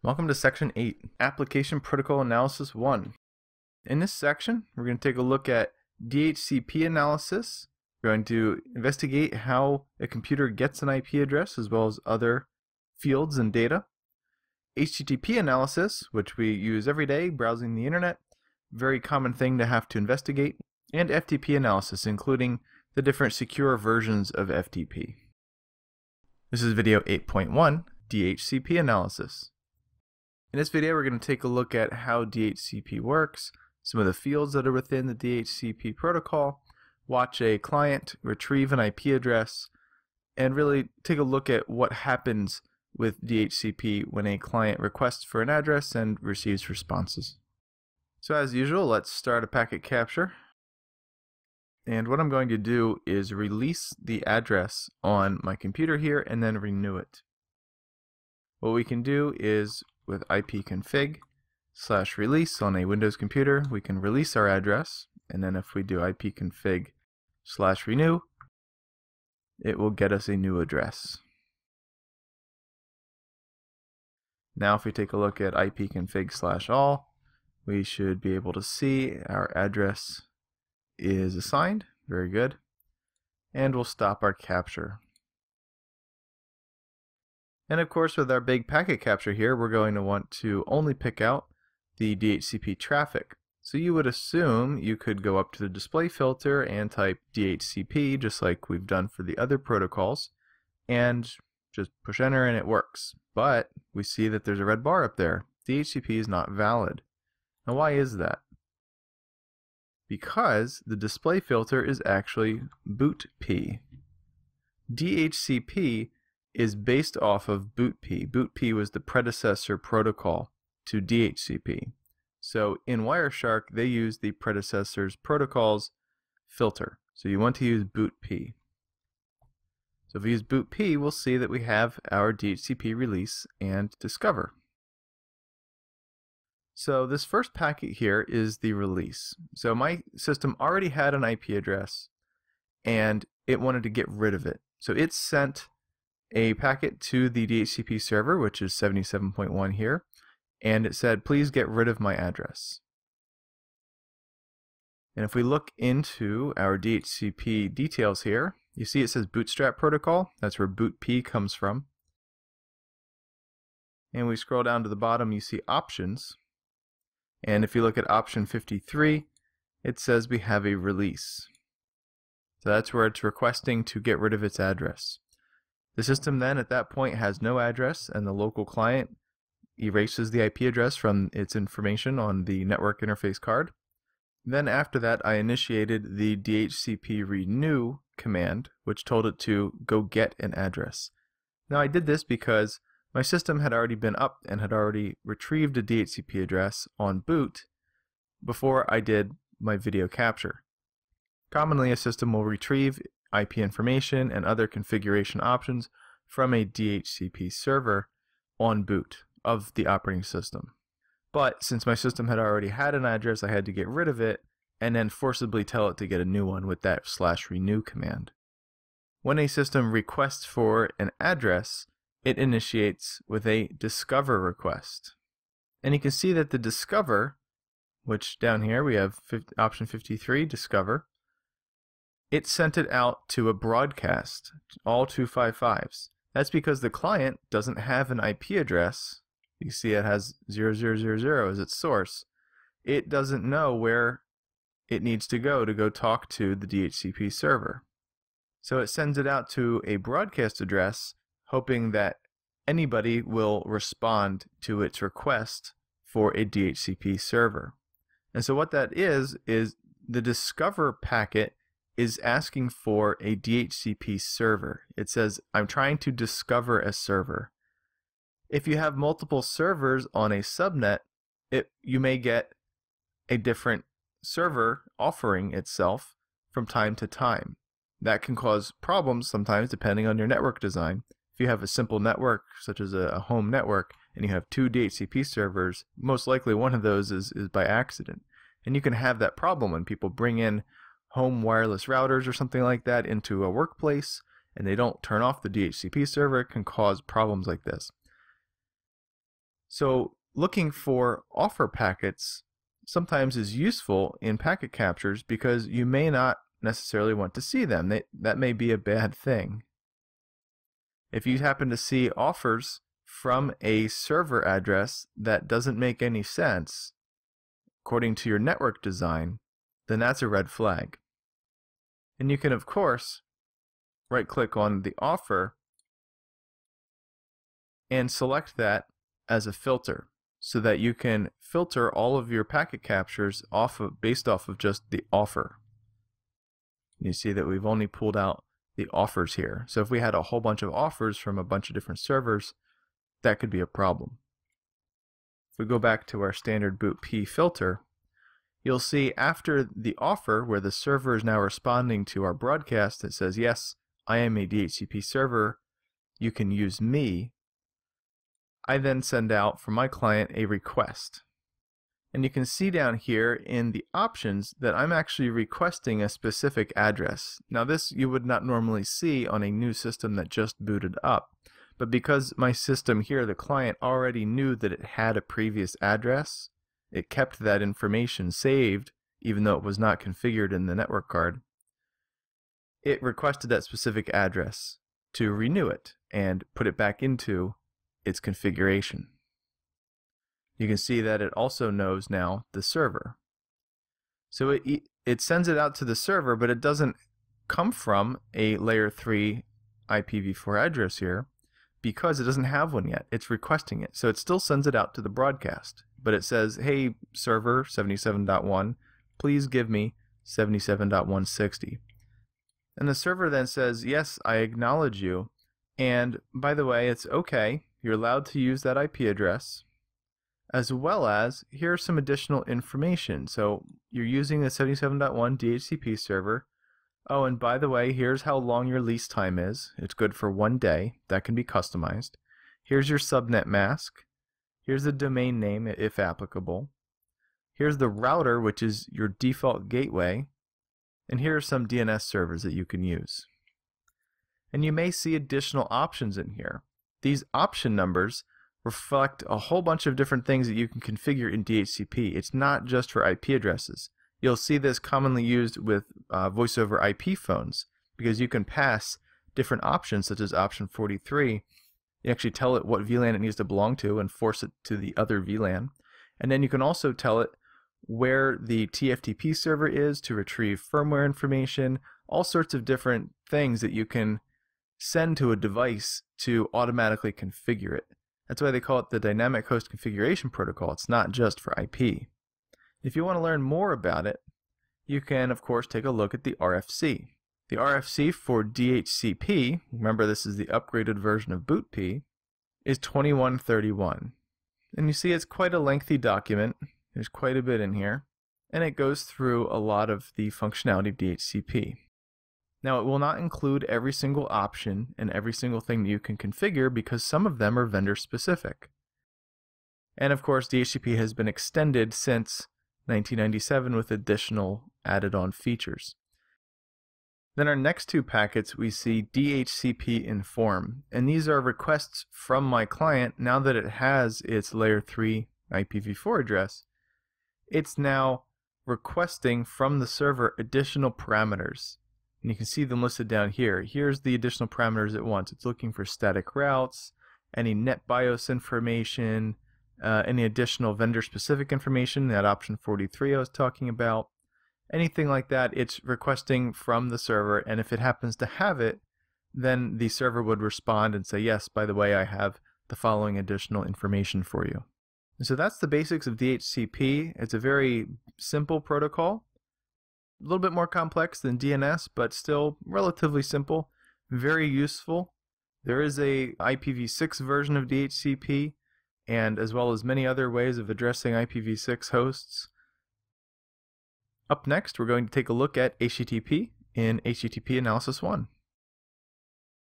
Welcome to Section 8, Application Protocol Analysis 1. In this section, we're going to take a look at DHCP analysis. We're going to investigate how a computer gets an IP address as well as other fields and data. HTTP analysis, which we use every day browsing the internet, very common thing to have to investigate, and FTP analysis, including the different secure versions of FTP. This is video 8.1, DHCP analysis. In this video, we're going to take a look at how DHCP works, some of the fields that are within the DHCP protocol, watch a client retrieve an IP address, and really take a look at what happens with DHCP when a client requests for an address and receives responses. So as usual, let's start a packet capture. And what I'm going to do is release the address on my computer here and then renew it. What we can do is with ipconfig slash release on a Windows computer, we can release our address, and then if we do ipconfig slash renew, it will get us a new address. Now if we take a look at ipconfig slash all, we should be able to see our address is assigned. Very good. And we'll stop our capture. And of course, with our big packet capture here, we're going to want to only pick out the DHCP traffic. So you would assume you could go up to the display filter and type DHCP, just like we've done for the other protocols, and just push enter and it works. But we see that there's a red bar up there. DHCP is not valid. Now why is that? Because the display filter is actually bootp. DHCP is based off of BootP. BootP was the predecessor protocol to DHCP. So in Wireshark, they use the predecessor's protocols filter. So you want to use BootP. So if we use BootP, we'll see that we have our DHCP release and discover. So this first packet here is the release. So my system already had an IP address and it wanted to get rid of it. So it sent a packet to the DHCP server, which is 77.1 here, and it said, please get rid of my address. And if we look into our DHCP details here, you see it says Bootstrap Protocol. That's where BootP comes from. And we scroll down to the bottom, you see Options. And if you look at option 53, it says we have a release. So that's where it's requesting to get rid of its address. The system then at that point has no address and the local client erases the IP address from its information on the network interface card. Then after that I initiated the DHCP renew command which told it to go get an address. Now I did this because my system had already been up and had already retrieved a DHCP address on boot before I did my video capture. Commonly a system will retrieve IP information, and other configuration options from a DHCP server on boot of the operating system. But since my system had already had an address, I had to get rid of it and then forcibly tell it to get a new one with that slash renew command. When a system requests for an address, it initiates with a discover request. And you can see that the discover, which down here we have option 53, discover, it sent it out to a broadcast, all 255s. That's because the client doesn't have an IP address. You see it has 0000 as its source. It doesn't know where it needs to go to go talk to the DHCP server. So it sends it out to a broadcast address, hoping that anybody will respond to its request for a DHCP server. And so what that is, is the discover packet is asking for a DHCP server. It says, I'm trying to discover a server. If you have multiple servers on a subnet, it, you may get a different server offering itself from time to time. That can cause problems sometimes depending on your network design. If you have a simple network, such as a, home network, and you have two DHCP servers, most likely one of those is, is by accident. And you can have that problem when people bring in home wireless routers or something like that into a workplace and they don't turn off the DHCP server, it can cause problems like this. So looking for offer packets sometimes is useful in packet captures because you may not necessarily want to see them. They, that may be a bad thing. If you happen to see offers from a server address that doesn't make any sense according to your network design, then that's a red flag. And you can, of course, right click on the offer and select that as a filter so that you can filter all of your packet captures off of, based off of just the offer. You see that we've only pulled out the offers here. So if we had a whole bunch of offers from a bunch of different servers, that could be a problem. If we go back to our standard boot P filter, you'll see after the offer where the server is now responding to our broadcast that says, yes, I am a DHCP server, you can use me, I then send out from my client a request. And you can see down here in the options that I'm actually requesting a specific address. Now this you would not normally see on a new system that just booted up. But because my system here, the client already knew that it had a previous address, it kept that information saved even though it was not configured in the network card. It requested that specific address to renew it and put it back into its configuration. You can see that it also knows now the server. So it, it sends it out to the server, but it doesn't come from a layer 3 IPv4 address here because it doesn't have one yet. It's requesting it. So it still sends it out to the broadcast, but it says, hey, server 77.1, please give me 77.160. And the server then says, yes, I acknowledge you. And by the way, it's okay. You're allowed to use that IP address as well as here's some additional information. So you're using the 77.1 DHCP server. Oh, and by the way, here's how long your lease time is. It's good for one day. That can be customized. Here's your subnet mask. Here's the domain name, if applicable. Here's the router, which is your default gateway. And here are some DNS servers that you can use. And you may see additional options in here. These option numbers reflect a whole bunch of different things that you can configure in DHCP. It's not just for IP addresses. You'll see this commonly used with uh, voice over IP phones because you can pass different options such as option 43. You actually tell it what VLAN it needs to belong to and force it to the other VLAN. And then you can also tell it where the TFTP server is to retrieve firmware information, all sorts of different things that you can send to a device to automatically configure it. That's why they call it the Dynamic Host Configuration Protocol. It's not just for IP. If you want to learn more about it, you can, of course, take a look at the RFC. The RFC for DHCP, remember this is the upgraded version of BootP, is 2131. And you see it's quite a lengthy document. There's quite a bit in here. And it goes through a lot of the functionality of DHCP. Now it will not include every single option and every single thing that you can configure because some of them are vendor specific. And of course DHCP has been extended since 1997 with additional added on features. Then our next two packets we see DHCP inform and these are requests from my client now that it has its layer 3 IPv4 address. It's now requesting from the server additional parameters and you can see them listed down here. Here's the additional parameters it wants. It's looking for static routes, any NetBIOS information, uh, any additional vendor-specific information, that option 43 I was talking about. Anything like that, it's requesting from the server, and if it happens to have it, then the server would respond and say, yes, by the way, I have the following additional information for you. And so that's the basics of DHCP. It's a very simple protocol a little bit more complex than DNS, but still relatively simple, very useful. There is a IPv6 version of DHCP, and as well as many other ways of addressing IPv6 hosts. Up next, we're going to take a look at HTTP in HTTP Analysis 1.